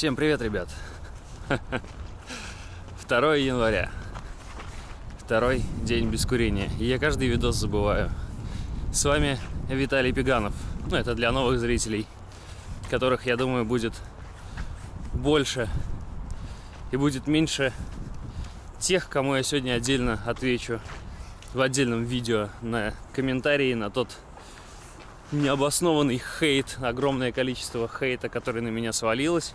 Всем привет, ребят. 2 января. Второй день без курения. И я каждый видос забываю. С вами Виталий Пиганов. Ну, это для новых зрителей, которых, я думаю, будет больше и будет меньше тех, кому я сегодня отдельно отвечу в отдельном видео на комментарии, на тот необоснованный хейт, огромное количество хейта, который на меня свалилось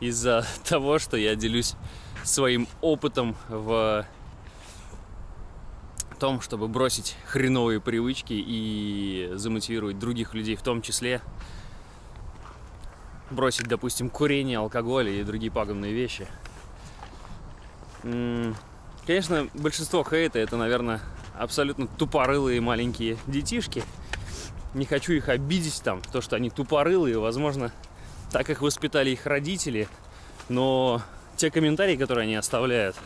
из-за того, что я делюсь своим опытом в том, чтобы бросить хреновые привычки и замотивировать других людей, в том числе бросить, допустим, курение, алкоголь и другие пагубные вещи. Конечно, большинство хейта это, наверное, абсолютно тупорылые маленькие детишки. Не хочу их обидеть там, то, что они тупорылые, возможно, так их воспитали их родители, но те комментарии, которые они оставляют,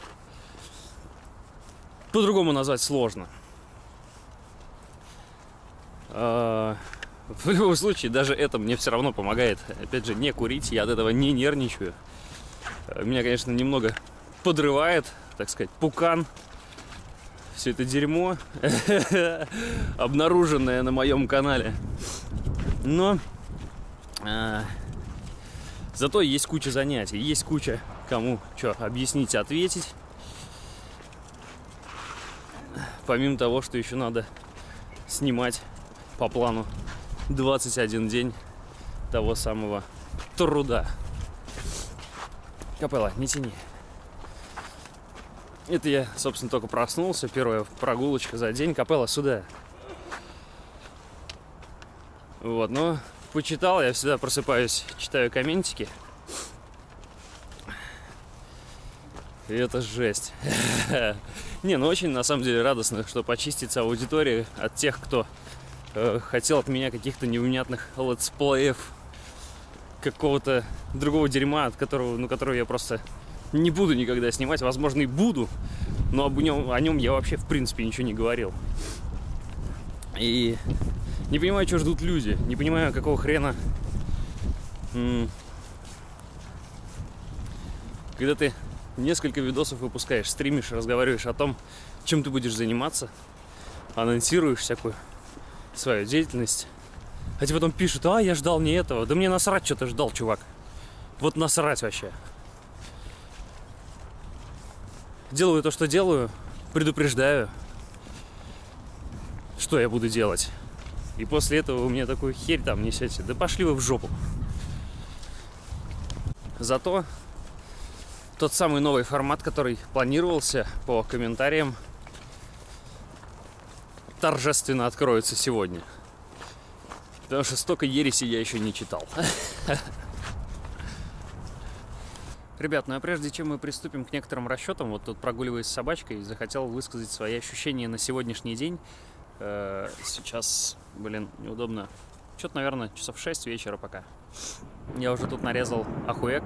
по-другому назвать сложно. А, в любом случае, даже это мне все равно помогает, опять же, не курить, я от этого не нервничаю. Меня, конечно, немного подрывает, так сказать, пукан, все это дерьмо, обнаруженное на моем канале. Но а, Зато есть куча занятий, есть куча кому что объяснить, ответить. Помимо того, что еще надо снимать по плану 21 день того самого труда. Капелла, не тяни. Это я, собственно, только проснулся. Первая прогулочка за день. Капелла, сюда. Вот, но почитал, я всегда просыпаюсь, читаю комментики. И это жесть. Не, ну очень на самом деле радостно, что почистится аудитория от тех, кто э, хотел от меня каких-то невнятных летсплеев, какого-то другого дерьма, от которого, ну, которого я просто не буду никогда снимать. Возможно, и буду, но об нем, о нем я вообще в принципе ничего не говорил. И не понимаю, что ждут люди. Не понимаю, какого хрена. Когда ты несколько видосов выпускаешь, стримишь, разговариваешь о том, чем ты будешь заниматься, анонсируешь всякую свою деятельность, а тебе потом пишут, а, я ждал не этого. Да мне насрать, что ты ждал, чувак. Вот насрать вообще. Делаю то, что делаю, предупреждаю, что я буду делать. И после этого вы мне такую херь там несете. Да пошли вы в жопу. Зато тот самый новый формат, который планировался по комментариям, торжественно откроется сегодня. Потому что столько ереси я еще не читал. Ребят, ну а прежде чем мы приступим к некоторым расчетам, вот тут прогуливаясь с собачкой, захотел высказать свои ощущения на сегодняшний день. Э, сейчас, блин, неудобно. Что-то, наверное, часов 6 вечера пока. Я уже тут нарезал ахуек.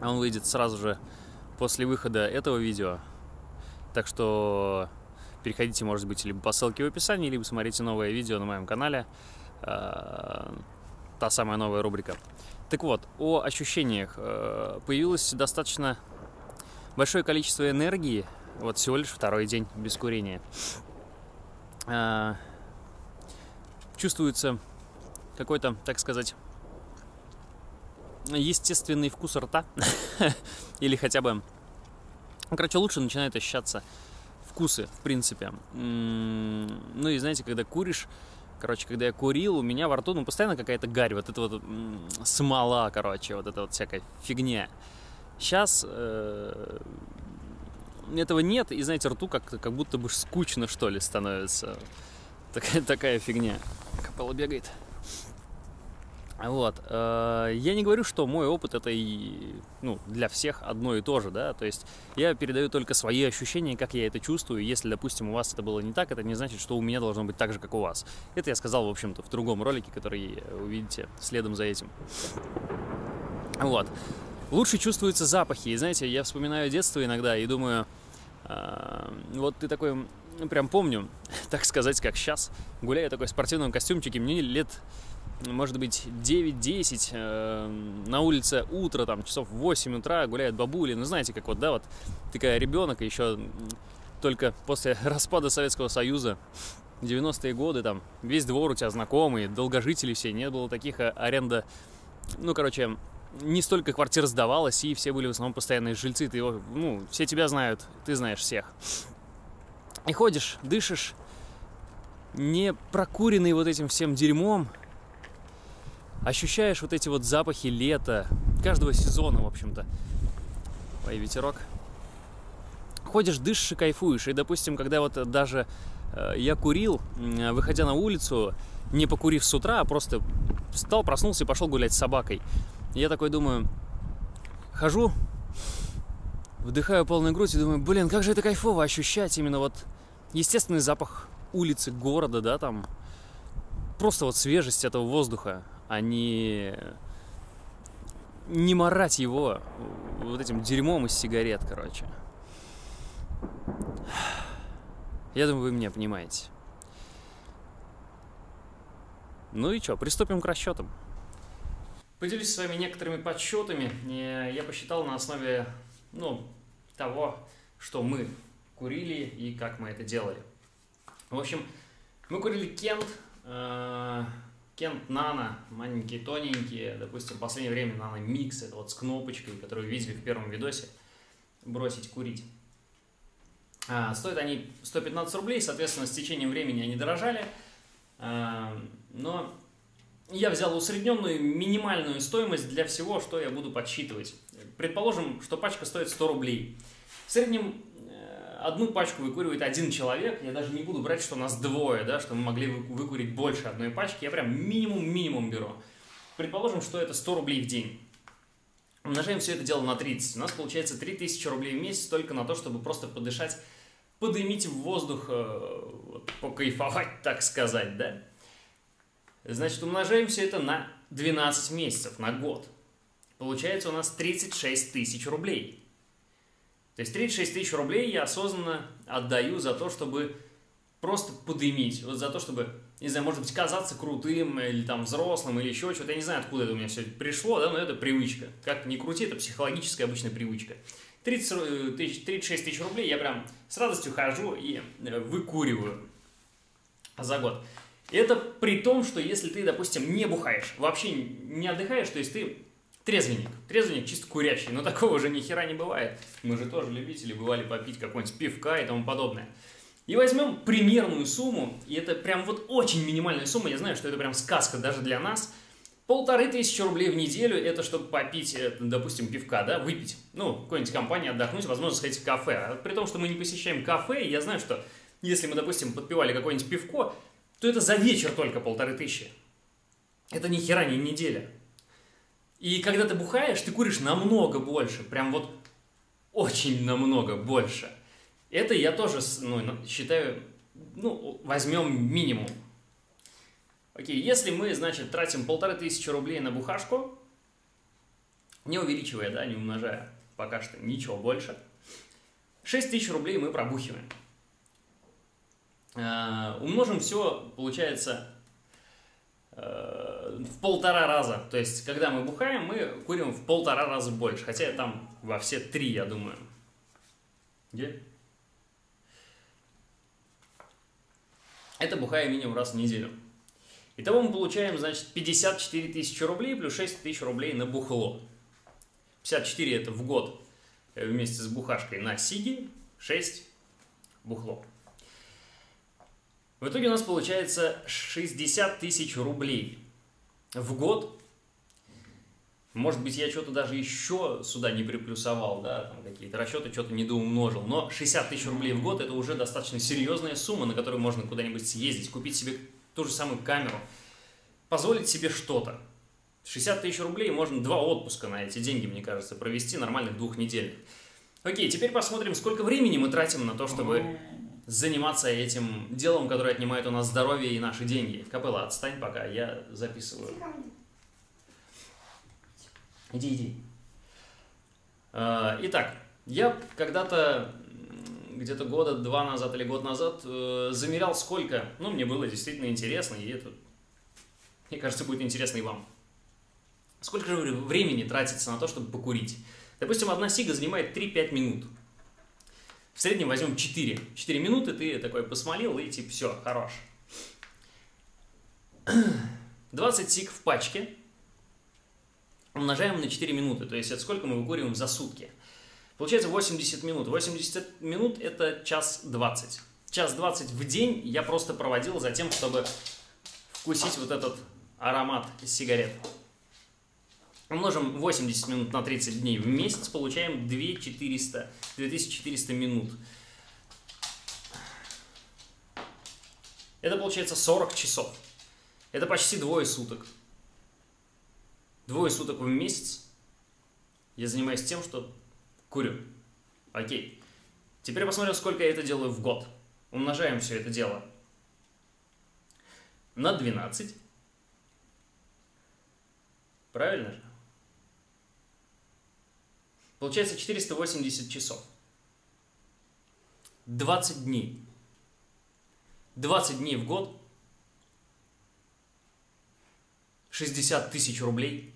Он выйдет сразу же после выхода этого видео. Так что переходите, может быть, либо по ссылке в описании, либо смотрите новое видео на моем канале. Э, та самая новая рубрика. Так вот, о ощущениях. Э, появилось достаточно большое количество энергии. Вот всего лишь второй день без курения. А, чувствуется какой-то, так сказать, естественный вкус рта. Или хотя бы... Ну, короче, лучше начинают ощущаться вкусы, в принципе. Ну и знаете, когда куришь, короче, когда я курил, у меня во рту, ну, постоянно какая-то гарь, вот это вот смола, короче, вот эта вот всякая фигня. Сейчас э, этого нет, и, знаете, рту как, как будто бы скучно, что ли, становится. Такая, такая фигня. Капелла бегает. Вот. Э, я не говорю, что мой опыт это и ну, для всех одно и то же, да, то есть я передаю только свои ощущения, как я это чувствую. Если, допустим, у вас это было не так, это не значит, что у меня должно быть так же, как у вас. Это я сказал, в общем-то, в другом ролике, который увидите следом за этим. Вот. Лучше чувствуются запахи. И знаете, я вспоминаю детство иногда и думаю, э, вот ты такой, ну, прям помню, так сказать, как сейчас, гуляю такой в спортивном костюмчике, мне лет может быть, 9-10, э, на улице утро, там, часов 8 утра гуляют бабули, ну, знаете, как вот, да, вот, такая ребенок, еще только после распада Советского Союза, 90-е годы, там, весь двор у тебя знакомый, долгожители все, не было таких а, аренда, ну, короче, не столько квартир сдавалось, и все были в основном постоянные жильцы, ты, ну, все тебя знают, ты знаешь всех. И ходишь, дышишь, не прокуренный вот этим всем дерьмом, ощущаешь вот эти вот запахи лета, каждого сезона, в общем-то. Ой, ветерок. Ходишь, дышишь и кайфуешь. И, допустим, когда вот даже э, я курил, э, выходя на улицу, не покурив с утра, а просто встал, проснулся и пошел гулять с собакой. Я такой думаю, хожу, вдыхаю полную грудь и думаю, блин, как же это кайфово ощущать именно вот естественный запах улицы, города, да, там. Просто вот свежесть этого воздуха, а не, не морать его вот этим дерьмом из сигарет, короче. Я думаю, вы меня понимаете. Ну и что, приступим к расчетам. Поделюсь с вами некоторыми подсчетами. Я посчитал на основе ну, того, что мы курили и как мы это делали. В общем, мы курили Кент, э, Кент Нано, маленькие, тоненькие, допустим, в последнее время Нано Микс, это вот с кнопочкой, которую видели в первом видосе, бросить курить. А, стоят они 115 рублей, соответственно, с течением времени они дорожали, но я взял усредненную минимальную стоимость для всего, что я буду подсчитывать. Предположим, что пачка стоит 100 рублей. В среднем одну пачку выкуривает один человек, я даже не буду брать, что у нас двое, да, что мы могли выкурить больше одной пачки, я прям минимум-минимум беру. Предположим, что это 100 рублей в день. Умножаем все это дело на 30. У нас получается 3000 рублей в месяц только на то, чтобы просто подышать, подымить в воздух, э, покайфовать, так сказать, да? Значит, умножаем все это на 12 месяцев, на год. Получается у нас 36 тысяч рублей. То есть 36 тысяч рублей я осознанно отдаю за то, чтобы просто подымить, вот за то, чтобы, не знаю, может быть, казаться крутым или там взрослым или еще что-то. Я не знаю, откуда это у меня все пришло, да, но это привычка. Как ни крути, это психологическая обычная привычка. 30 э, тысяч, 36 тысяч рублей я прям с радостью хожу и э, выкуриваю за год. Это при том, что если ты, допустим, не бухаешь, вообще не отдыхаешь, то есть ты Трезвенник. Трезвенник чисто курящий, но такого же ни хера не бывает. Мы же тоже любители бывали попить какой-нибудь пивка и тому подобное. И возьмем примерную сумму, и это прям вот очень минимальная сумма, я знаю, что это прям сказка даже для нас. Полторы тысячи рублей в неделю, это чтобы попить, э, допустим, пивка, да, выпить. Ну, какой-нибудь компании отдохнуть, возможно, сходить в кафе. А при том, что мы не посещаем кафе, я знаю, что если мы, допустим, подпивали какое-нибудь пивко, то это за вечер только полторы тысячи. Это ни хера не неделя. И когда ты бухаешь, ты куришь намного больше, прям вот очень намного больше. Это я тоже ну, считаю, ну, возьмем минимум. Окей, если мы, значит, тратим полторы тысячи рублей на бухашку, не увеличивая, да, не умножая пока что ничего больше, 6 тысяч рублей мы пробухиваем. Э, умножим все, получается, Э, в полтора раза. То есть, когда мы бухаем, мы курим в полтора раза больше. Хотя там во все три, я думаю. Где? Это бухая минимум раз в неделю. Итого мы получаем, значит, 54 тысячи рублей плюс 6 тысяч рублей на бухло. 54 это в год э, вместе с бухашкой на сиги, 6 бухло. В итоге у нас получается 60 тысяч рублей в год. Может быть, я что-то даже еще сюда не приплюсовал, да, там какие-то расчеты, что-то недоумножил. Но 60 тысяч рублей в год – это уже достаточно серьезная сумма, на которую можно куда-нибудь съездить, купить себе ту же самую камеру, позволить себе что-то. 60 тысяч рублей можно два отпуска на эти деньги, мне кажется, провести нормальных двух недель. Окей, теперь посмотрим, сколько времени мы тратим на то, чтобы заниматься этим делом, которое отнимает у нас здоровье и наши деньги. Капелла, отстань пока, я записываю. Иди, иди. А, итак, я когда-то, где-то года два назад или год назад, э, замерял сколько, ну, мне было действительно интересно, и это Мне кажется, будет интересно и вам. Сколько же времени тратится на то, чтобы покурить? Допустим, одна сига занимает 3-5 минут. В среднем возьмем 4. 4 минуты ты такой посмолил и типа все, хорош. 20 сиг в пачке умножаем на 4 минуты. То есть это сколько мы выкуриваем за сутки. Получается 80 минут. 80 минут это час 20. Час 20 в день я просто проводил за тем, чтобы вкусить вот этот аромат сигарет. Умножим 80 минут на 30 дней в месяц, получаем 2400, 2400 минут. Это получается 40 часов. Это почти двое суток. Двое суток в месяц я занимаюсь тем, что курю. Окей. Теперь посмотрим, сколько я это делаю в год. Умножаем все это дело на 12. Правильно же? Получается 480 часов. 20 дней. 20 дней в год. 60 тысяч рублей.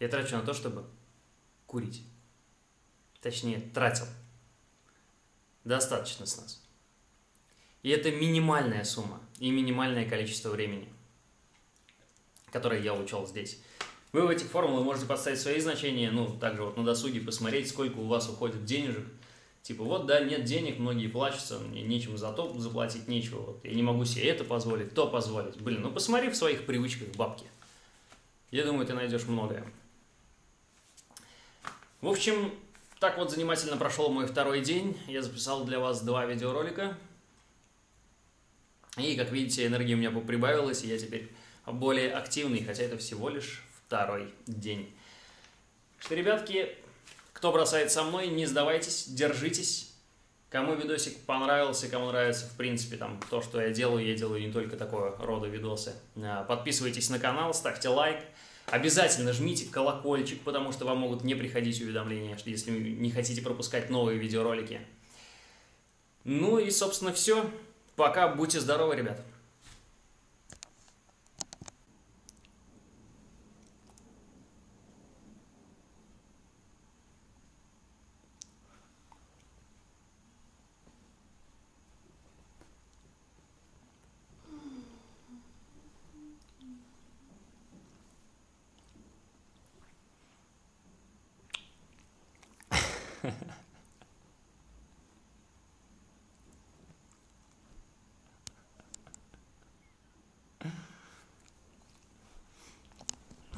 Я трачу на то, чтобы курить. Точнее, тратил. Достаточно с нас. И это минимальная сумма и минимальное количество времени, которое я учел здесь. Вы в этих формулах можете поставить свои значения, ну, также вот на досуге посмотреть, сколько у вас уходит денежек. Типа, вот, да, нет денег, многие плачутся, мне нечем за то заплатить, нечего. Вот, я не могу себе это позволить, то позволить. Блин, ну посмотри в своих привычках бабки. Я думаю, ты найдешь многое. В общем, так вот занимательно прошел мой второй день. Я записал для вас два видеоролика. И, как видите, энергия у меня прибавилась, и я теперь более активный, хотя это всего лишь второй день. Что, ребятки, кто бросает со мной, не сдавайтесь, держитесь. Кому видосик понравился, кому нравится, в принципе, там, то, что я делаю, я делаю не только такого рода видосы. А, подписывайтесь на канал, ставьте лайк. Обязательно жмите колокольчик, потому что вам могут не приходить уведомления, если не хотите пропускать новые видеоролики. Ну и, собственно, все. Пока, будьте здоровы, ребята.